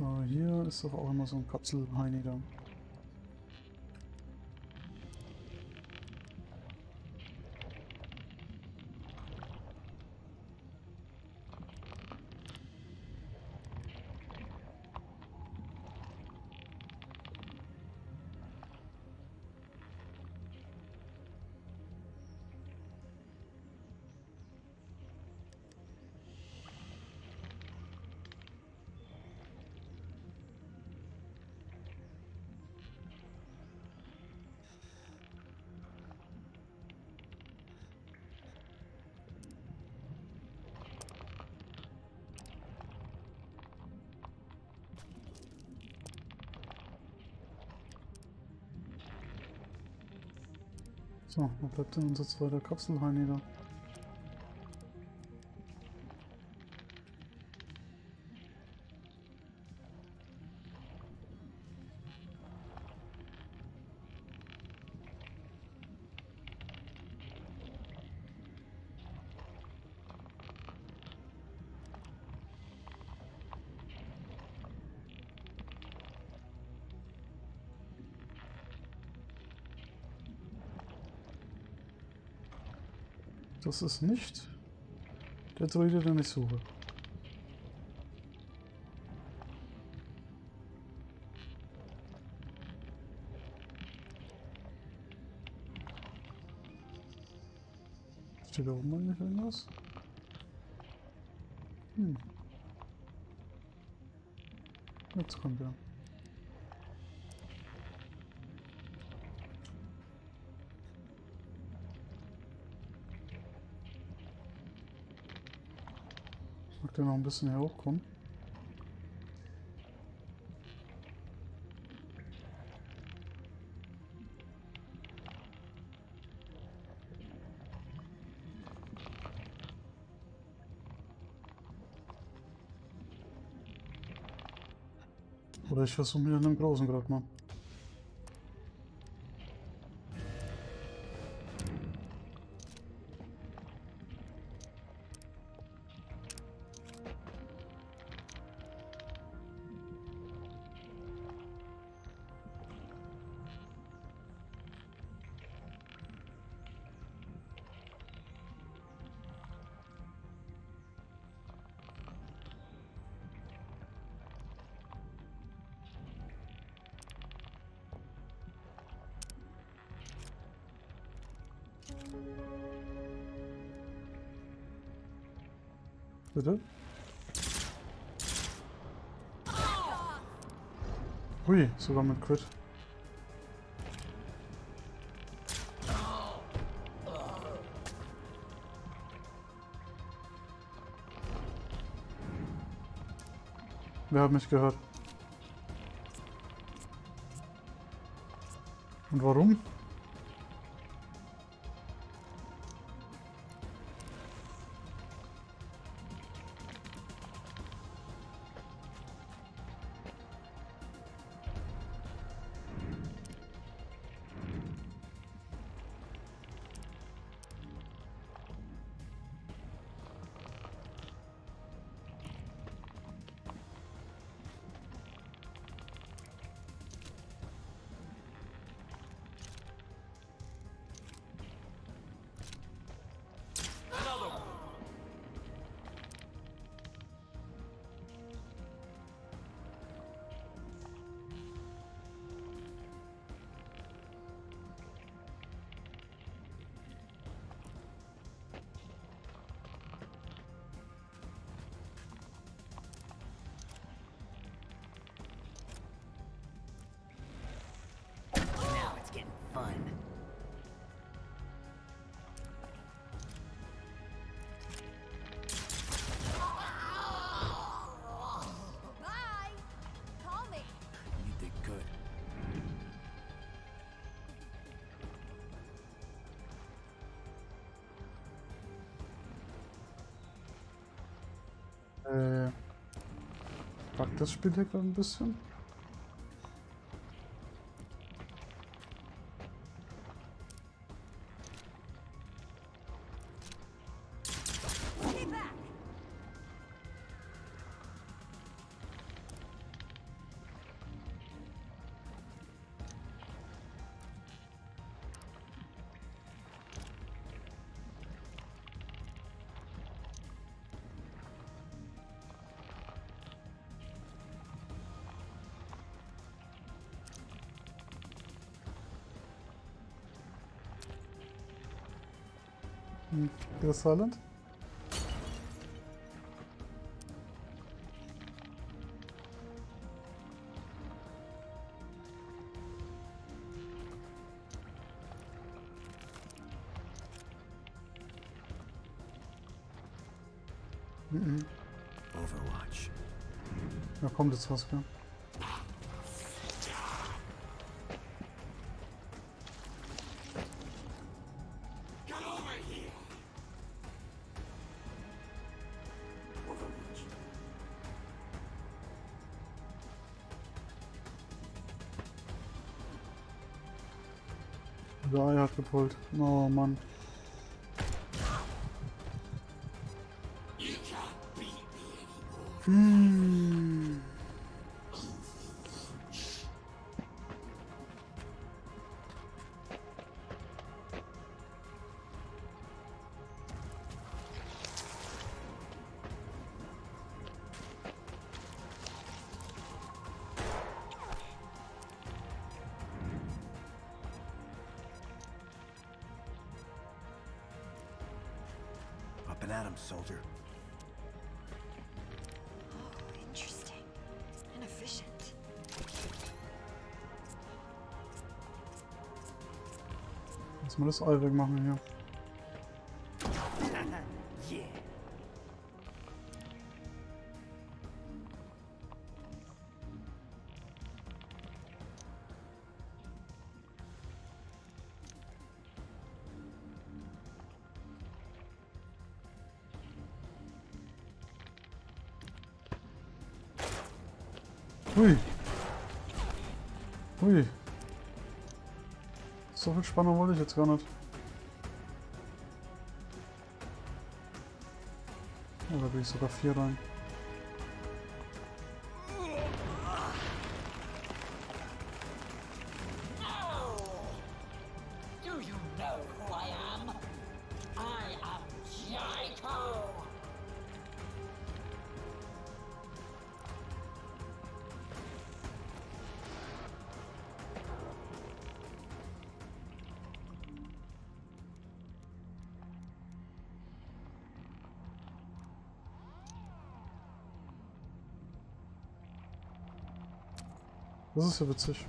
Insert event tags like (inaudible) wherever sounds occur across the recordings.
So, hier ist doch auch immer so ein Kapselheini da. So, wo bleibt denn unser zweiter Kapselheini Das ist nicht der Druide, den ich suche. Steht da oben eigentlich irgendwas? Hm. Jetzt kommt er. Der noch ein bisschen hier hochkommen? Oder ich versuche mit einem großen gerade mal. Bitte? Hui, sogar mit Crit. Wer hat mich gehört? Und warum? Good. Äh, packt das Spiel ein bisschen? Wieder silent? Overwatch. Da kommt jetzt was, gell? Der Ei hat gepult. Oh Mann. Hm. Lass mal das Ei wegmachen hier. So viel Spannung wollte ich jetzt gar nicht. Da bin ich sogar vier rein. Das ist ja witzig.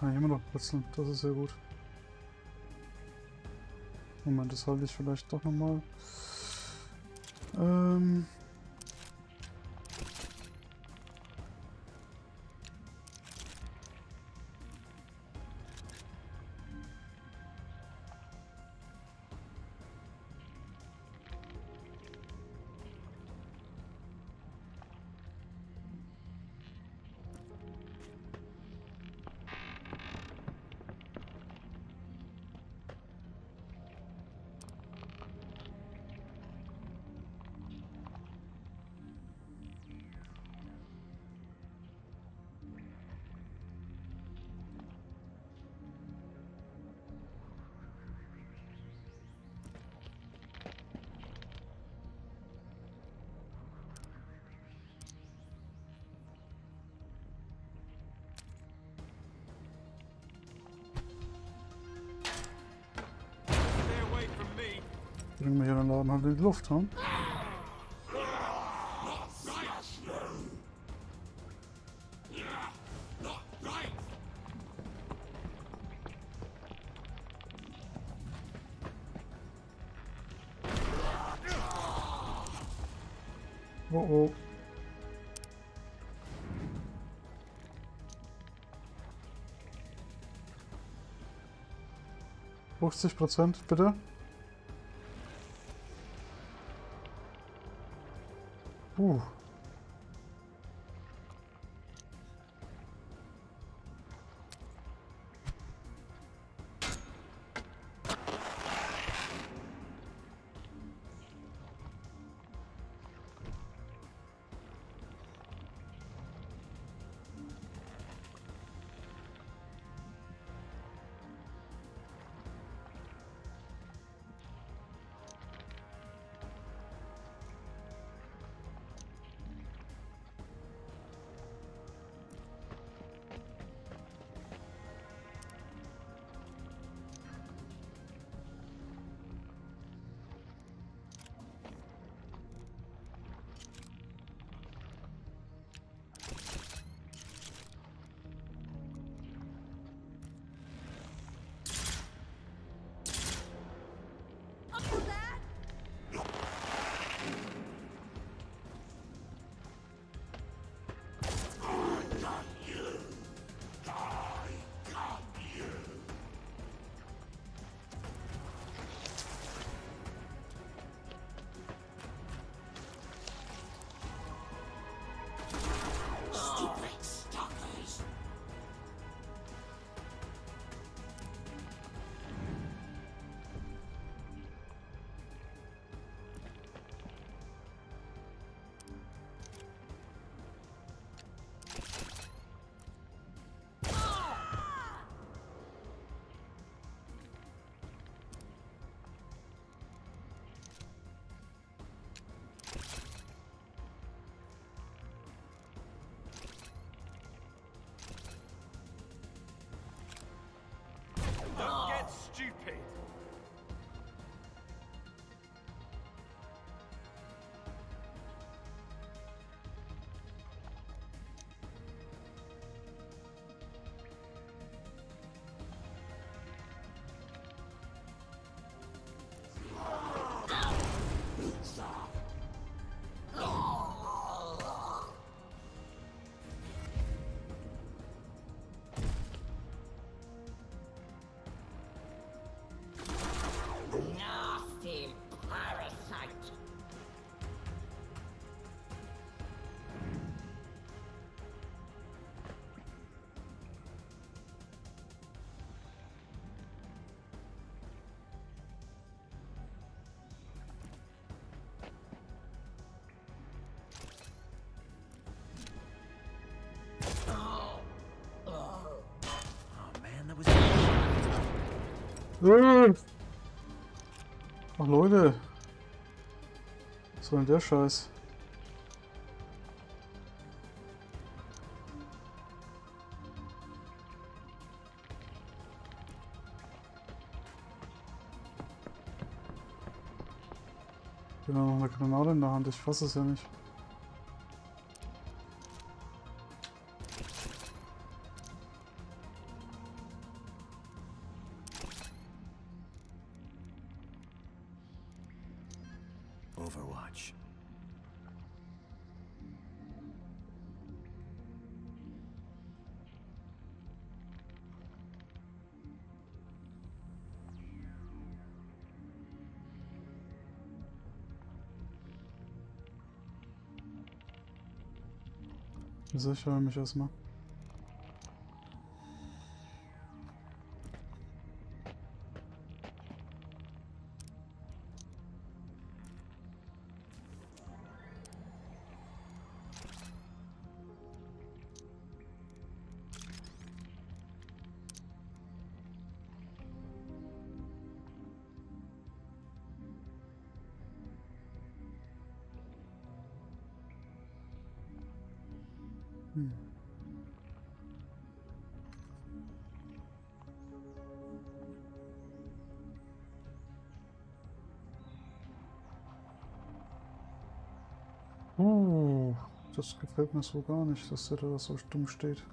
Kann ich immer noch putzeln. Das ist sehr gut. Moment, das halte ich vielleicht doch nochmal. Ähm. Bringen wir hier den Laden halt in die Luft, hm? Oh oh. Prozent, bitte. Stupid. Ach Leute. Was soll denn der Scheiß? Genau, noch eine Granate in der Hand. Ich fasse es ja nicht. Sichere mich erstmal. Uh, das gefällt mir so gar nicht, dass der da so stumm steht.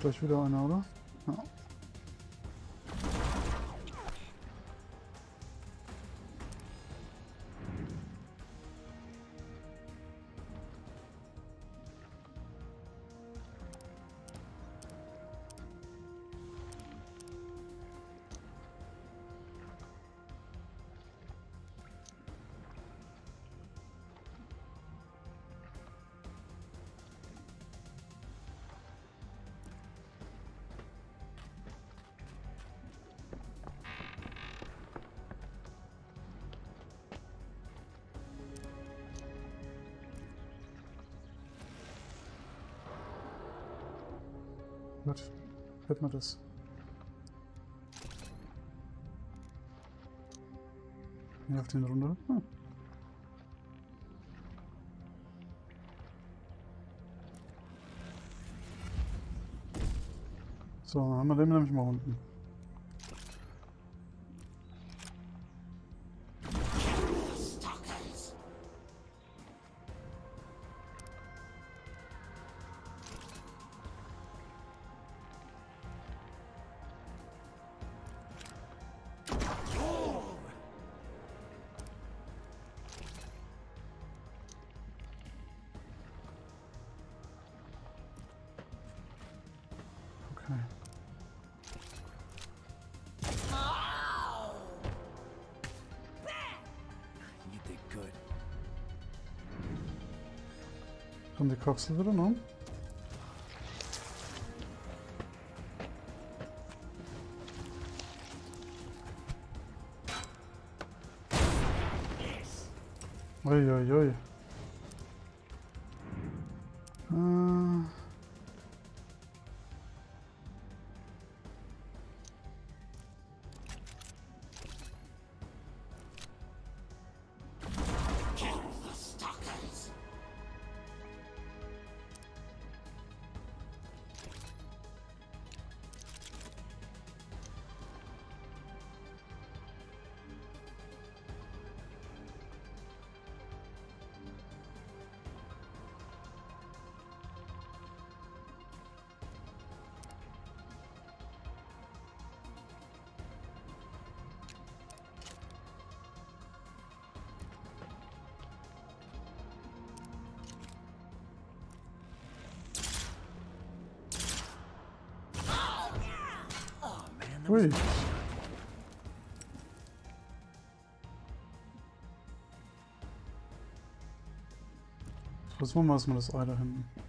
Gleich wieder einer, oder? Ja. Hätten wir das. Auf den runter. Hm. So, haben wir den nämlich mal unten. Kommen die Kapsel wieder, ne? Ui, ui, Was. Versuchen wir erstmal das Ei da hinten.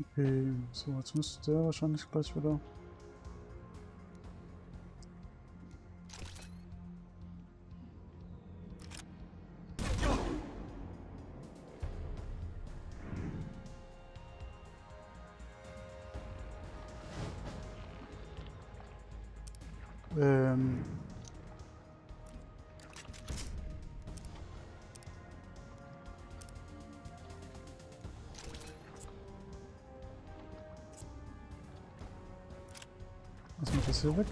Okay, so, jetzt müsste der wahrscheinlich gleich wieder. Das hier weg.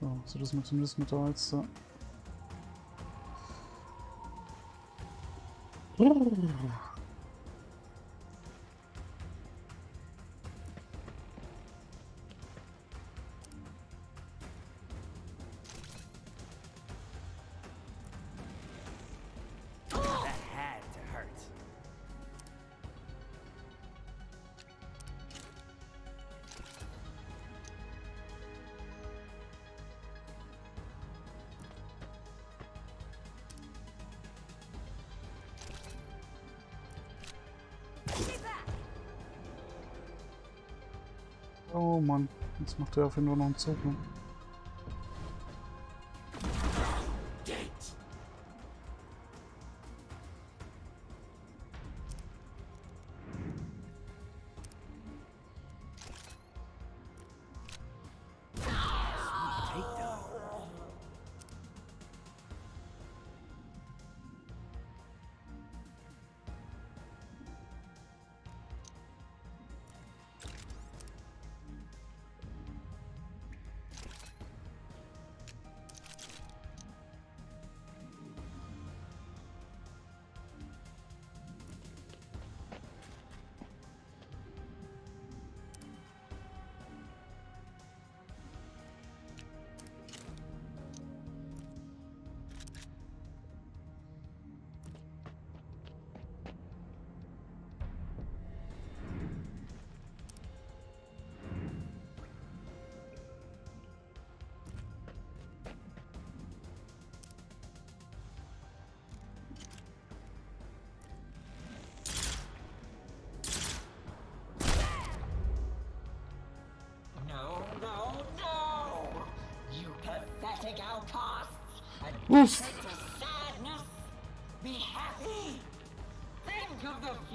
So, so dass wir zumindest mit der Heize. (laughs) Oh Mann, jetzt macht er auf jeden Fall noch einen Zug. Ne?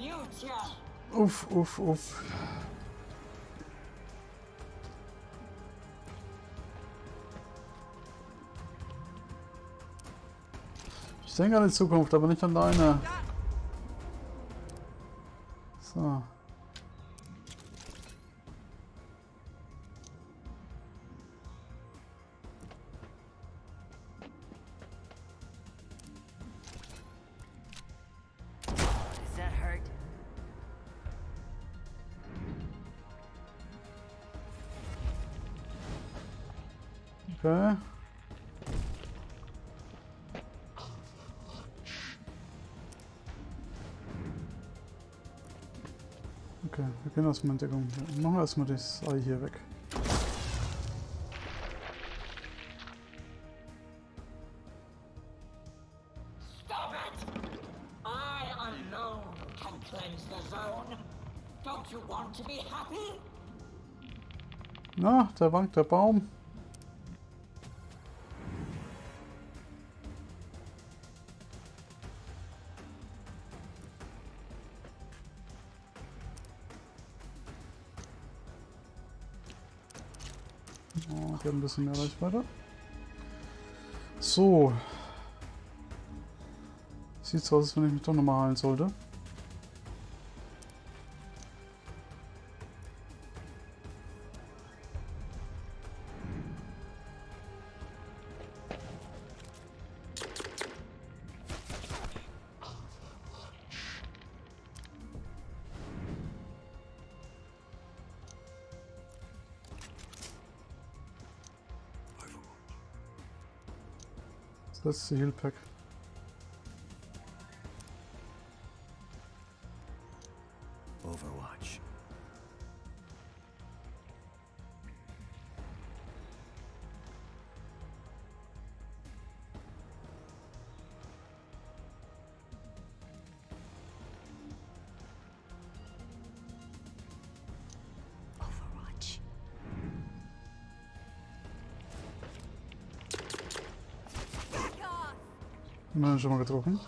Future! Uff, uff, uff. Ich denke an die Zukunft, aber nicht an deine. Okay. Okay, wir gehen aus dem Entdeckung. Wir machen erstmal das Ei hier weg. Na, da wankt der Baum. Bisschen mehr Reichweite. So. Sieht so aus, als wenn ich mich doch nochmal heilen sollte. Das letzte Heal Pack. Immerhin schon mal getroffen.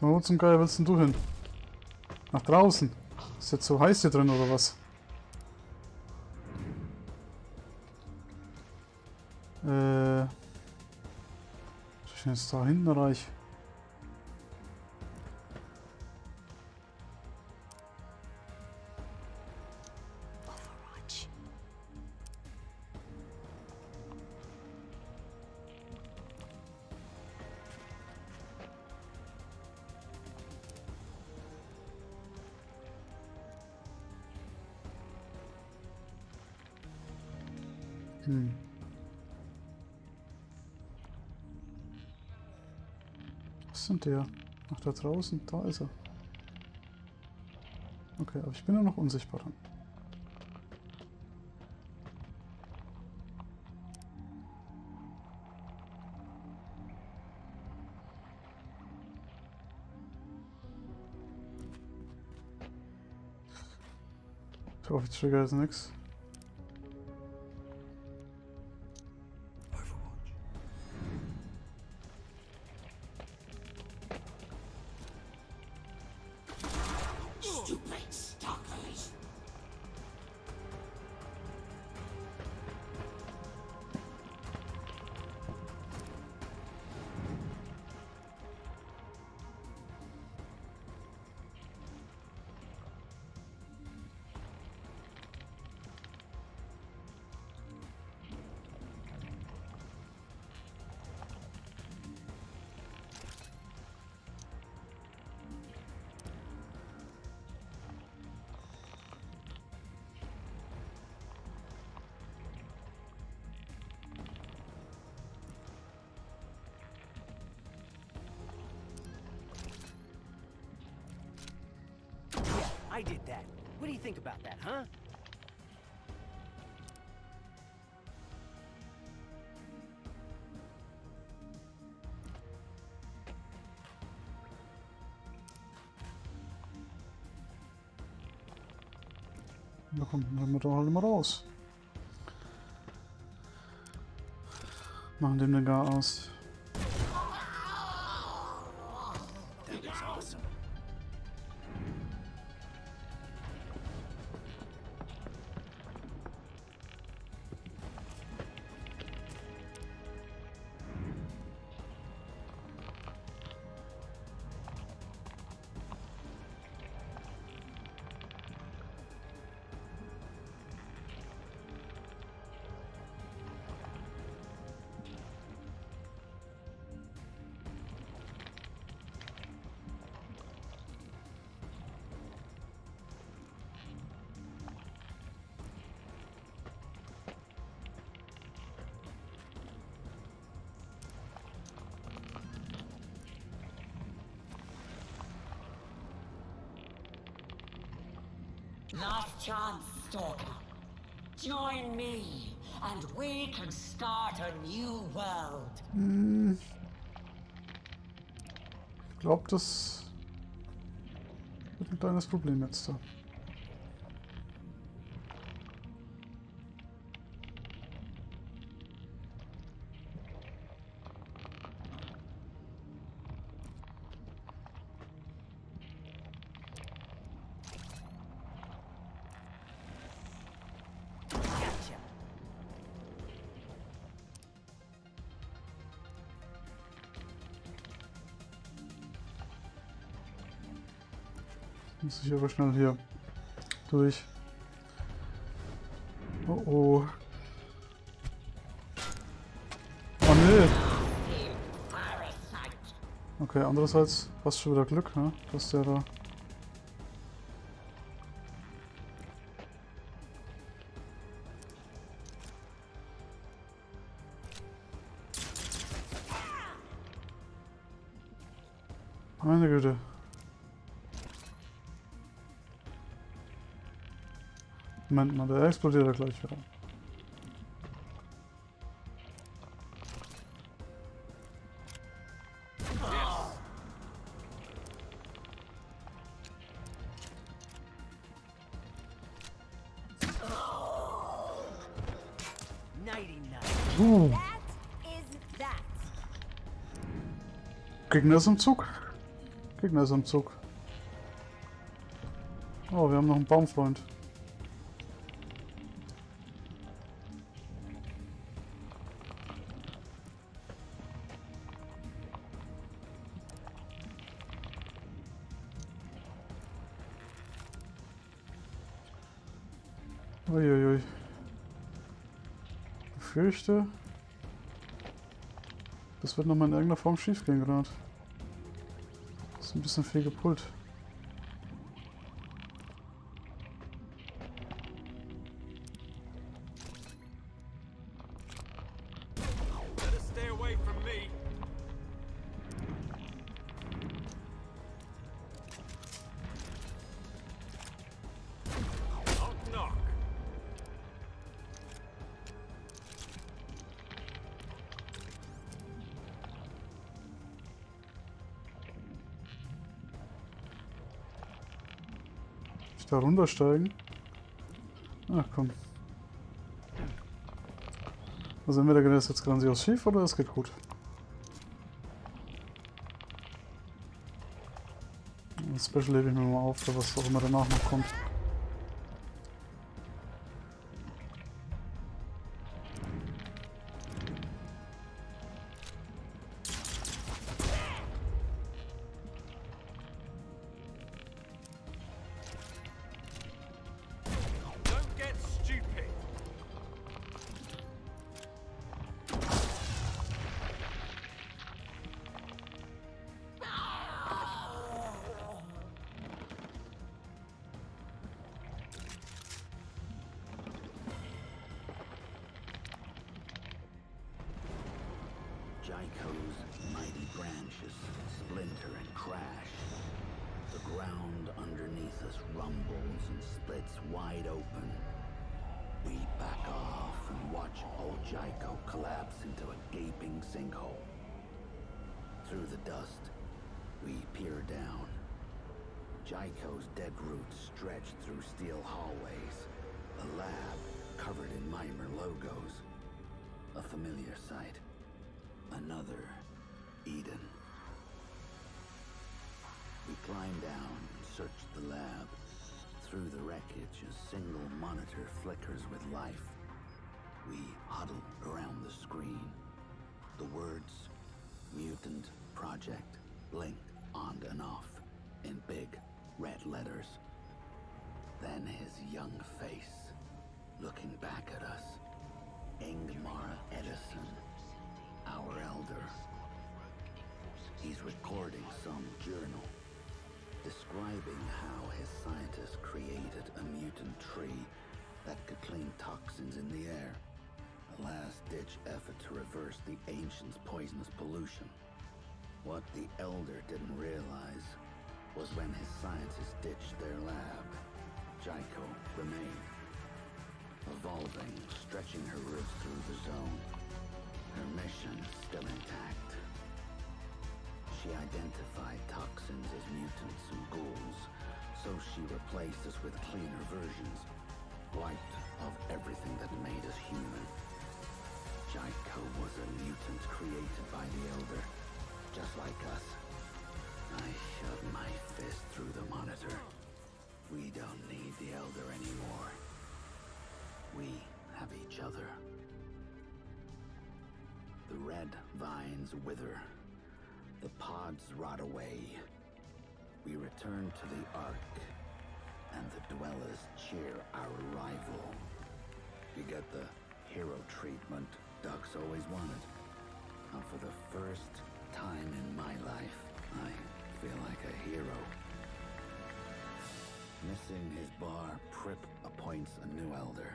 Wo zum Geier willst denn du hin? Nach draußen? Ist jetzt so heiß hier drin oder was? Äh. Ich bin jetzt da hinten reich. Der? Ach, da draußen, da ist er. Okay, aber ich bin ja noch unsichtbar dann. Ich hoffe, ich trigger jetzt nix. Da kommt wir doch halt immer raus. Machen dem den gar aus. Chance, Stalker. Join me, and we can start a new world. Ich glaube, das wird ein kleines Problem jetzt da. Muss ich aber schnell hier durch. Oh oh. Oh. Parasite. Okay, andererseits hast du wieder Glück, ne? Dass der da. Moment mal, der explodiert ja gleich wieder. Uh. Gegner ist im Zug. Gegner ist im Zug. Oh, wir haben noch einen Baumfreund. Ich fürchte, das wird nochmal in irgendeiner Form schief gehen gerade. Ist ein bisschen viel gepult. Ich da runtersteigen? Ach komm. Also entweder geht das jetzt grandios schief oder es geht gut. Das Special hebe ich mir mal auf, was auch immer danach noch kommt. Splits wide open. We back off and watch old Jaiko collapse into a gaping sinkhole. Through the dust, we peer down. Jaiko's dead roots stretch through steel hallways. A lab covered in Mimer logos. A familiar sight. Another Eden. We climb down and search the lab. Through the wreckage, a single monitor flickers with life. We huddle around the screen. The words Mutant Project blink on and off in big red letters. Then his young face, looking back at us. Ingmar Edison, our elder. He's recording some journal, describing how his scientists created a mutant tree that could clean toxins in the air. A last-ditch effort to reverse the ancients' poisonous pollution. What the Elder didn't realize was when his scientists ditched their lab, Jaiko remained, evolving, stretching her roots through the zone. Her mission still intact. She identified toxins as mutants and ghouls, so she replaced us with cleaner versions, wiped of everything that made us human. Jaiko was a mutant created by the Elder, just like us. I shoved my fist through the monitor. We don't need the Elder anymore. We have each other. The red vines wither. The pods rot away. We return to the Ark, and the dwellers cheer our arrival. You get the hero treatment Ducks always wanted. And for the first time in my life, I feel like a hero. Missing his bar, Prip appoints a new elder.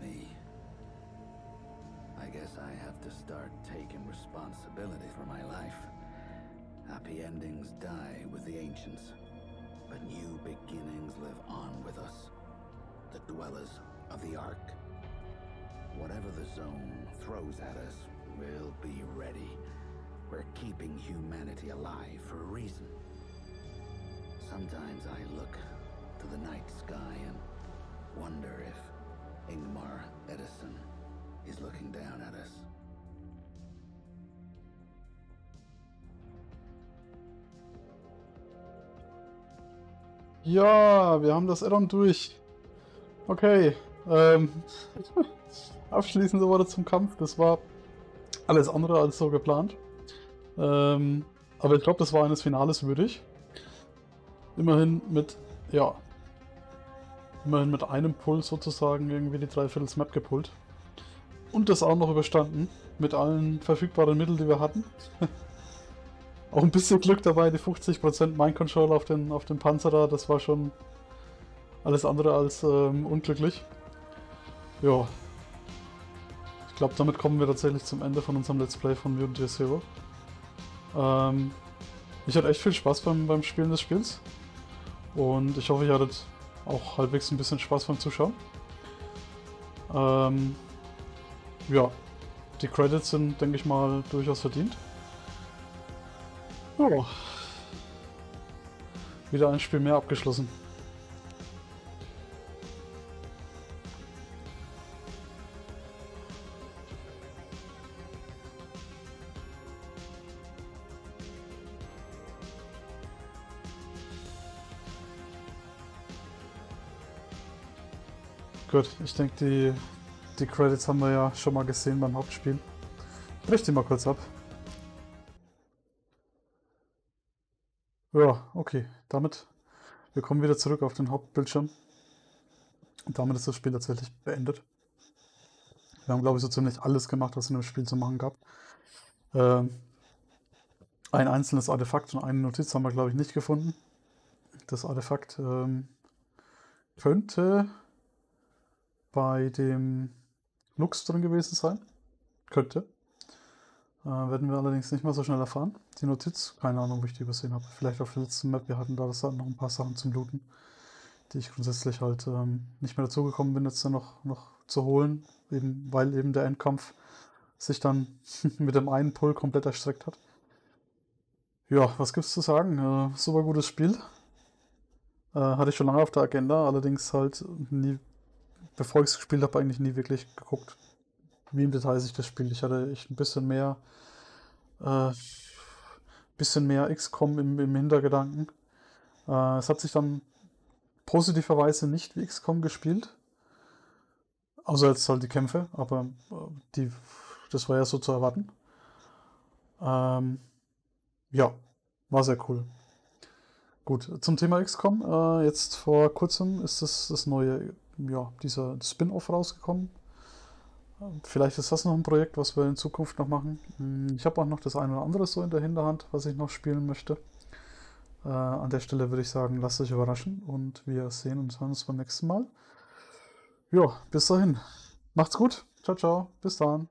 Me. I guess I have to start taking responsibility for my life. Happy endings die with the ancients, but new beginnings live on with us. The dwellers of the Ark. Whatever the zone throws at us, we'll be ready. We're keeping humanity alive for a reason. Sometimes I look to the night sky and wonder if Ingmar Edison is looking down at us. Ja, wir haben das Addon durch. Okay. Ähm, (laughs) abschließende Worte zum Kampf. Das war alles andere als so geplant. Ähm, aber ich glaube, das war eines Finales würdig. Immerhin mit, ja, immerhin mit einem Pull sozusagen irgendwie die Dreiviertels Map gepullt. Und das auch noch überstanden. Mit allen verfügbaren Mitteln, die wir hatten. (laughs) auch ein bisschen Glück dabei, die 50% Mind Control auf den, auf den Panzer da, das war schon alles andere als ähm, unglücklich. Ja. Ich glaube, damit kommen wir tatsächlich zum Ende von unserem Let's Play von Mutant Year Zero. Ähm, ich hatte echt viel Spaß beim, beim Spielen des Spiels. Und ich hoffe, ihr hattet auch halbwegs ein bisschen Spaß beim Zuschauen. Ähm, ja, die Credits sind, denke ich mal, durchaus verdient. Ja. Oh. Wieder ein Spiel mehr abgeschlossen. Gut, ich denke, die die Credits haben wir ja schon mal gesehen beim Hauptspiel. Brich die mal kurz ab. Ja, okay. Damit, wir kommen wieder zurück auf den Hauptbildschirm. Und damit ist das Spiel tatsächlich beendet. Wir haben, glaube ich, so ziemlich alles gemacht, was in dem Spiel zu machen gab. Ähm, ein einzelnes Artefakt und eine Notiz haben wir, glaube ich, nicht gefunden. Das Artefakt ähm, könnte bei dem Lux drin gewesen sein. Könnte. Äh, werden wir allerdings nicht mehr so schnell erfahren. Die Notiz, keine Ahnung, ob ich die übersehen habe. Vielleicht auf der letzten Map, wir hatten da das noch ein paar Sachen zum Looten, die ich grundsätzlich halt ähm, nicht mehr dazugekommen bin, jetzt dann noch, noch zu holen, eben, weil eben der Endkampf sich dann (laughs) mit dem einen Pull komplett erstreckt hat. Ja, was gibt's zu sagen? Äh, super gutes Spiel. Äh, hatte ich schon lange auf der Agenda, allerdings halt nie, bevor ich es gespielt habe, eigentlich nie wirklich geguckt, wie im Detail sich das spielt. Ich hatte echt ein bisschen mehr, äh, bisschen mehr XCOM im, im Hintergedanken. Äh, es hat sich dann positiverweise nicht wie XCOM gespielt. Außer jetzt halt die Kämpfe, aber äh, die, das war ja so zu erwarten. Ähm, ja, war sehr cool. Gut, zum Thema XCOM. Äh, jetzt vor kurzem ist das, das neue, ja, dieser Spin-off rausgekommen. Vielleicht ist das noch ein Projekt, was wir in Zukunft noch machen. Hm, ich habe auch noch das eine oder andere so in der Hinterhand, was ich noch spielen möchte. Äh, an der Stelle würde ich sagen, lasst euch überraschen und wir sehen und hören uns beim nächsten Mal. Ja, bis dahin. Macht's gut. Ciao, ciao. Bis dann.